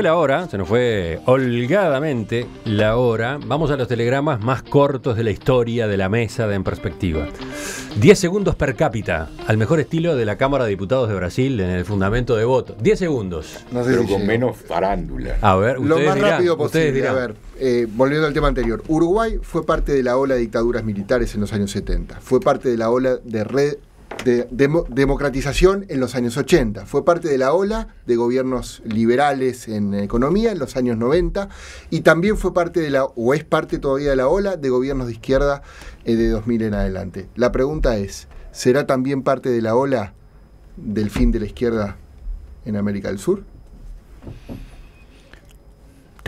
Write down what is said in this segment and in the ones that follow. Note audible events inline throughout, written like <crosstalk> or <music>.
fue la hora, se nos fue holgadamente la hora. Vamos a los telegramas más cortos de la historia de la mesa de En Perspectiva. 10 segundos per cápita, al mejor estilo de la Cámara de Diputados de Brasil en el fundamento de voto. 10 segundos. No sé pero si con menos farándula. A ver, Lo más dirán, rápido posible. A ver, eh, volviendo al tema anterior. Uruguay fue parte de la ola de dictaduras militares en los años 70. Fue parte de la ola de, re- de demo- democratización en los años 80. Fue parte de la ola de gobiernos liberales en economía en los años 90. Y también fue parte de la, o es parte todavía de la ola de gobiernos de izquierda eh, de 2000 en adelante. La pregunta es, ¿será también parte de la ola del fin de la izquierda en América del Sur?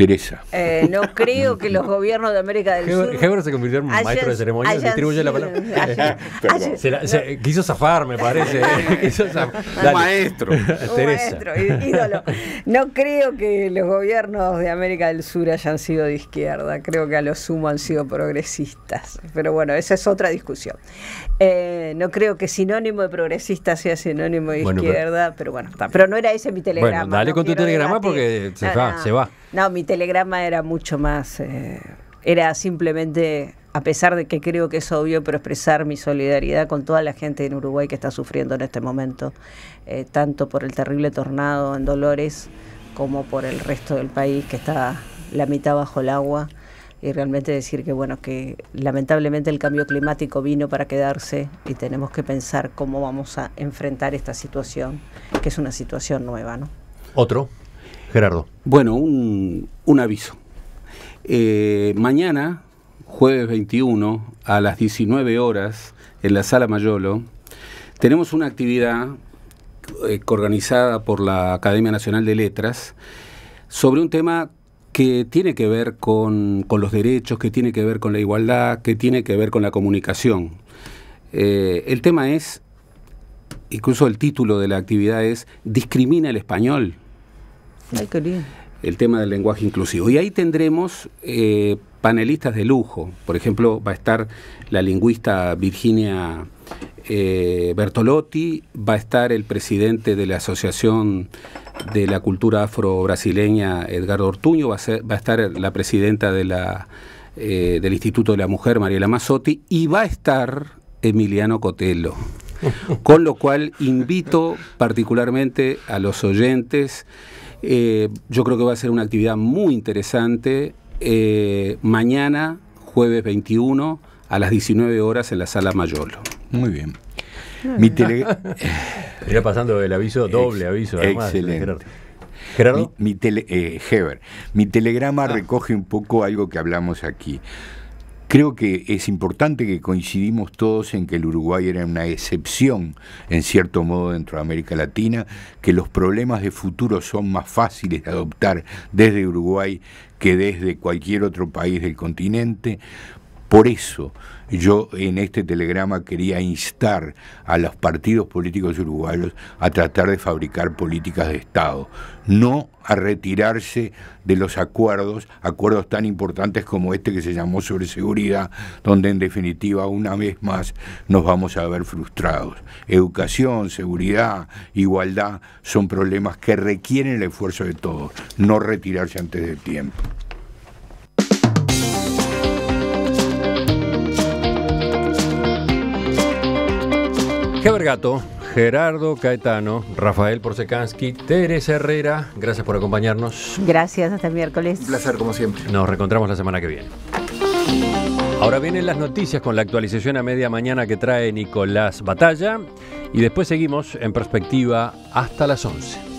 Teresa. Eh, no <laughs> creo que los gobiernos de América del Heber, Sur. Heber se convirtió en hayan- maestro de ceremonia, distribuye la sido- palabra. <laughs> hayan- Perdón. hayan- Se la- se- quiso zafar, me parece. <laughs> Quiso zaf- Dale. maestro. Un maestro, ídolo. No creo que los gobiernos de América del Sur hayan sido de izquierda, creo que a lo sumo han sido progresistas. Pero bueno, esa es otra discusión. Eh, no creo que sinónimo de progresista sea sinónimo de Bueno, pero- izquierda, pero, bueno, está. pero no era ese mi telegrama. Bueno, dale no con tu telegrama debatir. porque se va, se va. No, mi telegrama era mucho más, eh, era simplemente, a pesar de que creo que es obvio, pero expresar mi solidaridad con toda la gente en Uruguay que está sufriendo en este momento, eh, tanto por el terrible tornado en Dolores como por el resto del país que está la mitad bajo el agua. Y realmente decir que, bueno, que lamentablemente el cambio climático vino para quedarse y tenemos que pensar cómo vamos a enfrentar esta situación, que es una situación nueva, ¿no? Otro, Gerardo. Bueno, un, un aviso. Eh, mañana, jueves 21, a las 19 horas, en la Sala Mayolo, tenemos una actividad eh, organizada por la Academia Nacional de Letras sobre un tema que tiene que ver con, con los derechos, que tiene que ver con la igualdad, que tiene que ver con la comunicación. Eh, el tema es, incluso el título de la actividad es ¿Discrimina el español? Ay, qué lindo. el tema del lenguaje inclusivo. Y ahí tendremos eh, panelistas de lujo. Por ejemplo, va a estar la lingüista Virginia eh, Bertolotti, va a estar el presidente de la Asociación de la Cultura Afro-Brasileña, Edgardo Ortuño, va a, ser- va a estar la presidenta de la, eh, del Instituto de la Mujer, Mariela Mazzotti, y va a estar Emiliano Cotelo. <laughs> Con lo cual invito particularmente a los oyentes, eh, yo creo que va a ser una actividad muy interesante, eh, mañana, jueves 21, a las 19 horas en la sala Mayolo. Muy bien. Mi tele- <laughs> Irá pasando el aviso, doble Ex- aviso. Además, excelente. Gerardo. Gerardo. Mi, mi tele- eh, Heber, mi telegrama recoge un poco algo que hablamos aquí. Creo que es importante que coincidimos todos en que el Uruguay era una excepción, en cierto modo, dentro de América Latina, que los problemas de futuro son más fáciles de adoptar desde Uruguay que desde cualquier otro país del continente. Por eso yo en este telegrama quería instar a los partidos políticos uruguayos a tratar de fabricar políticas de Estado, no a retirarse de los acuerdos, acuerdos tan importantes como este que se llamó sobre seguridad, donde en definitiva una vez más nos vamos a ver frustrados. Educación, seguridad, igualdad son problemas que requieren el esfuerzo de todos, no retirarse antes de tiempo. Heber Gato, Gerardo Caetano, Rafael Porsekansky, Teresa Herrera, gracias por acompañarnos. Gracias, hasta el miércoles. Un placer, como siempre. Nos reencontramos la semana que viene. Ahora vienen las noticias con la actualización a media mañana que trae Nicolás Batalla y después seguimos en perspectiva hasta las 11.